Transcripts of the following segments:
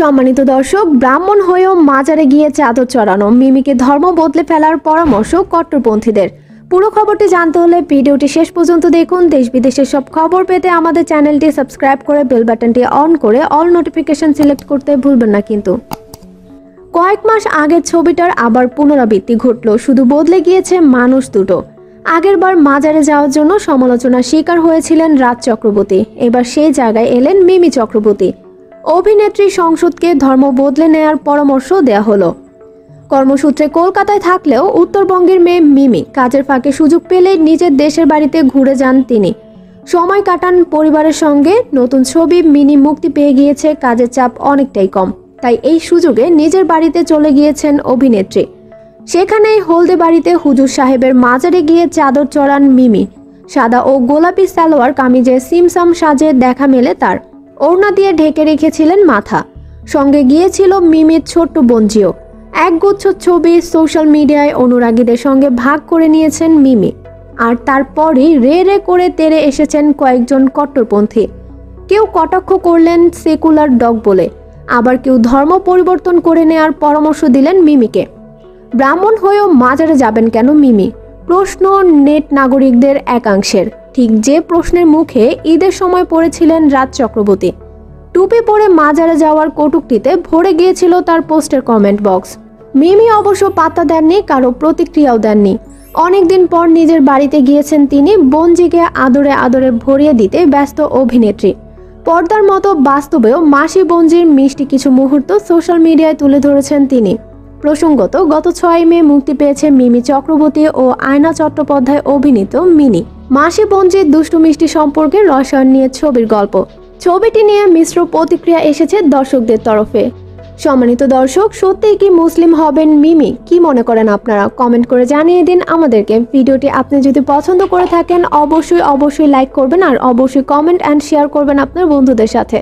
সম্মানিত দর্শক, ব্রাহ্মণ হয়েও মাজারে গিয়ে চাদর চড়ানো, মিমিকে ধর্ম বদলে ফেলার পরামর্শ কট্টরপন্থীদের। পুরো খবরটি জানতে হলে ভিডিওটি শেষ পর্যন্ত দেখুন। দেশ বিদেশের সব খবর পেতে আমাদের চ্যানেলটি সাবস্ক্রাইব করে বেল বাটনটি অন করে অল নোটিফিকেশন সিলেক্ট করতে ভুলবেন না কিন্তু। কয়েক মাস আগের ছবিটার আবার পুনরাবৃত্তি ঘটল, শুধু বদলে গিয়েছে মানুষ দুটো। আগেরবার মাজারে যাওয়ার জন্য সমালোচনার শিকার হয়েছিলেন রাজ চক্রবর্তী, এবার সেই জায়গায় এলেন মিমি চক্রবর্তী। অভিনেত্রী সংসদকে ধর্ম বদলে নেয়ার পরামর্শ দেয়া হলো। কর্মসূত্রে কলকাতায় থাকলেও উত্তরবঙ্গের মেয়ে মিমি কাজের ফাঁকে সুযোগ পেলেই নিজের দেশের বাড়িতে ঘুরে যান তিনি। সময় কাটান পরিবারের সঙ্গে, নতুন ছবি মিনি মুক্তি পেয়ে গিয়েছে, কাজের চাপ অনেকটাই কম। তাই এই সুযোগে নিজের বাড়িতে চলে গিয়েছেন অভিনেত্রী। সেখানেই হলদে বাড়িতে হুজুর সাহেবের মাজারে গিয়ে চাদর চড়ান মিমি। সাদা ও গোলাপি সালোয়ার কামিজে সিমসাম সাজে দেখা মেলে তার। ওড়না দিয়ে ঢেকে রেখেছিলেন মাথা। সঙ্গে গিয়েছিল মিমির ছোট্ট বঞ্জিও একগুচ্ছ ছবি সোশ্যাল মিডিয়ায় অনুরাগীদের সঙ্গে ভাগ করে নিয়েছেন মিমি। আর তারপরই রে রে করে তেরে এসেছেন কয়েকজন কট্টরপন্থী। কেউ কটাক্ষ করলেন সেকুলার ডগ বলে। আবার কেউ ধর্ম পরিবর্তন করে নেয়ার পরামর্শ দিলেন মিমিকে। ব্রাহ্মণ হয়েও মাজারে যাবেন কেন মিমি? প্রশ্ন নেট নাগরিকদের একাংশের। ঠিক যে প্রশ্নের মুখে ঈদের সময় পড়েছিলেন রাজ চক্রবর্তী। টুপি পরে মাজারে যাওয়ার কটুক্তিতে ভরে গিয়েছিল তার পোস্টের কমেন্ট বক্স। মিমি অবশ্য পাত্তা দেননি, কারও প্রতিক্রিয়াও দেননি। অনেকদিন পর নিজের বাড়িতে গিয়েছেন তিনি বঞ্জিকে আদরে আদরে ভরিয়ে দিতে ব্যস্ত অভিনেত্রী। পর্দার মতো বাস্তবেও মাসি বঞ্জির মিষ্টি কিছু মুহূর্ত সোশ্যাল মিডিয়ায় তুলে ধরেছেন তিনি। প্রসঙ্গত, গত ছয় মে মুক্তি পেয়েছে মিমি চক্রবর্তী ও আয়না চট্টোপাধ্যায় অভিনীত মিনি। মাসি বঞ্জির দুষ্টু মিষ্টি সম্পর্কে রসায়ন নিয়ে ছবির গল্প। ছবিটি নিয়ে মিশ্র প্রতিক্রিয়া এসেছে দর্শকদের তরফে। সম্মানিত দর্শক, সত্যিই কি মুসলিম হবেন মিমি? কি মনে করেন আপনারা? কমেন্ট করে জানিয়ে দিন আমাদেরকে। ভিডিওটি আপনি যদি পছন্দ করে থাকেন, অবশ্যই অবশ্যই লাইক করবেন আর অবশ্যই কমেন্ট অ্যান্ড শেয়ার করবেন আপনার বন্ধুদের সাথে।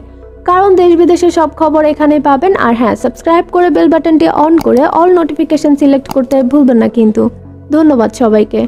কারণ দেশ বিদেশের সব খবর এখানে পাবেন। আর হ্যাঁ সাবস্ক্রাইব করে বেল বাটনটি অন করে অল নোটিফিকেশন সিলেক্ট করতে ভুলবেন না কিন্তু। ধন্যবাদ সবাইকে।